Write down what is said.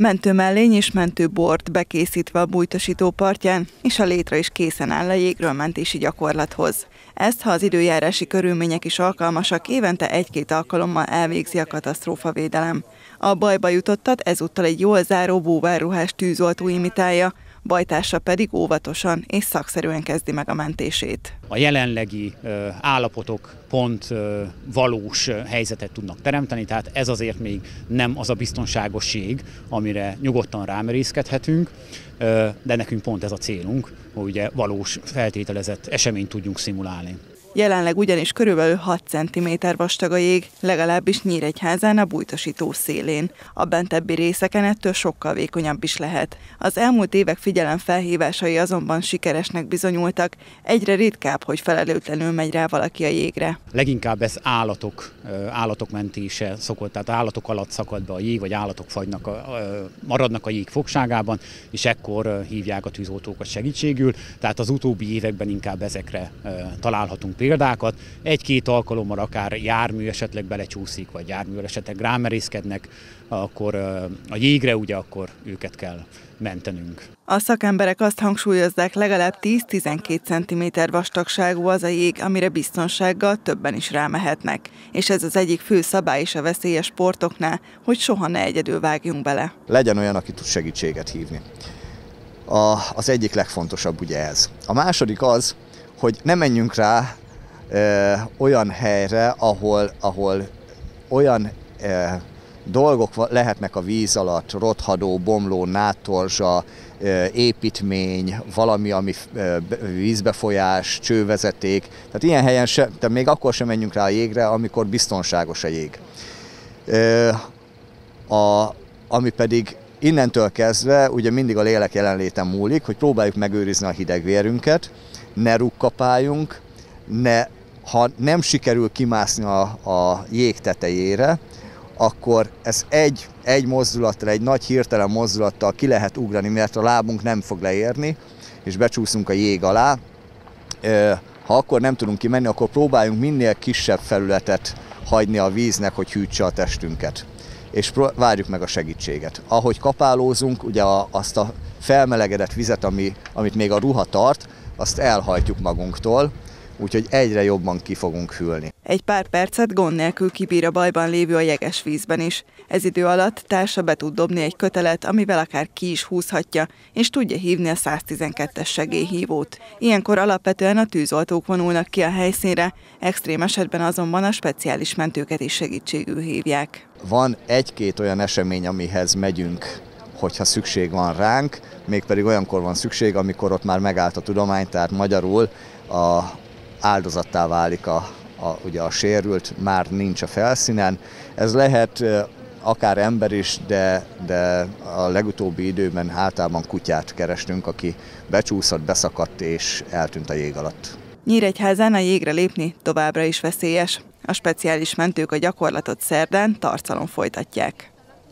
Mentőmellény és mentőbort bekészítve a bújtosító partján, és a létre is készen áll a jégről mentési gyakorlathoz. Ezt, ha az időjárási körülmények is alkalmasak, évente egy-két alkalommal elvégzi a katasztrófavédelem. A bajba jutottat ezúttal egy jól záró búvárruhás tűzoltó imitálja, bajtársa pedig óvatosan és szakszerűen kezdi meg a mentését. A jelenlegi állapotok pont valós helyzetet tudnak teremteni, tehát ez azért még nem az a biztonságos amire nyugodtan rámerészkedhetünk, de nekünk pont ez a célunk, hogy ugye valós feltételezett eseményt tudjunk szimulálni. Jelenleg ugyanis körülbelül 6 cm vastag a jég, legalábbis Nyíregyházán a bújtosító szélén. A bentebbi részeken ettől sokkal vékonyabb is lehet. Az elmúlt évek figyelem felhívásai azonban sikeresnek bizonyultak, egyre ritkább, hogy felelőtlenül megy rá valaki a jégre. Leginkább ez állatok, állatok mentése szokott, tehát állatok alatt szakad be a jég, vagy állatok fagynak a, maradnak a jég fogságában, és ekkor hívják a tűzoltókat segítségül. Tehát az utóbbi években inkább ezekre találhatunk példákat. Egy-két alkalommal akár jármű esetleg belecsúszik, vagy jármű esetleg rámerészkednek, akkor a jégre ugye akkor őket kell mentenünk. A szakemberek azt hangsúlyozzák, legalább 10-12 cm vastagságú az a jég, amire biztonsággal többen is rámehetnek. És ez az egyik fő szabály is a veszélyes sportoknál, hogy soha ne egyedül vágjunk bele. Legyen olyan, aki tud segítséget hívni. A, az egyik legfontosabb ugye ez. A második az, hogy ne menjünk rá olyan helyre, ahol, ahol olyan e, dolgok lehetnek a víz alatt, rothadó, bomló, nátorzsa, építmény, valami, ami vízbefolyás, csővezeték. Tehát ilyen helyen se, tehát még akkor sem menjünk rá a jégre, amikor biztonságos a jég. A, ami pedig innentől kezdve ugye mindig a lélek jelenléten múlik, hogy próbáljuk megőrizni a hideg vérünket, ne rukkapáljunk, ne ha nem sikerül kimászni a, a jég tetejére, akkor ez egy, egy mozdulattal, egy nagy hirtelen mozdulattal ki lehet ugrani, mert a lábunk nem fog leérni, és becsúszunk a jég alá. Ha akkor nem tudunk kimenni, akkor próbáljunk minél kisebb felületet hagyni a víznek, hogy hűtse a testünket. És várjuk meg a segítséget. Ahogy kapálózunk, ugye azt a felmelegedett vizet, ami, amit még a ruha tart, azt elhajtjuk magunktól, úgyhogy egyre jobban ki fogunk hűlni. Egy pár percet gond nélkül kibír a bajban lévő a jeges vízben is. Ez idő alatt társa be tud dobni egy kötelet, amivel akár ki is húzhatja, és tudja hívni a 112-es segélyhívót. Ilyenkor alapvetően a tűzoltók vonulnak ki a helyszínre, extrém esetben azonban a speciális mentőket is segítségül hívják. Van egy-két olyan esemény, amihez megyünk hogyha szükség van ránk, mégpedig olyankor van szükség, amikor ott már megállt a tudomány, tehát magyarul a, áldozattá válik a, a, ugye a sérült, már nincs a felszínen. Ez lehet akár ember is, de, de a legutóbbi időben általában kutyát kerestünk, aki becsúszott, beszakadt és eltűnt a jég alatt. Nyíregyházán a jégre lépni továbbra is veszélyes. A speciális mentők a gyakorlatot szerdán tarcalon folytatják.